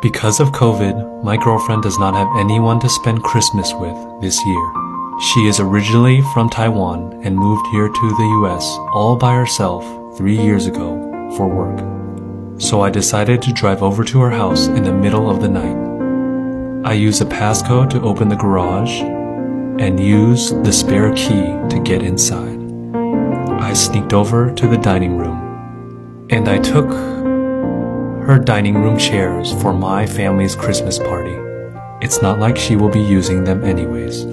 Because of COVID, my girlfriend does not have anyone to spend Christmas with this year. She is originally from Taiwan and moved here to the US all by herself three years ago for work. So I decided to drive over to her house in the middle of the night. I used a passcode to open the garage and used the spare key to get inside. I sneaked over to the dining room and I took her dining room chairs for my family's Christmas party. It's not like she will be using them anyways.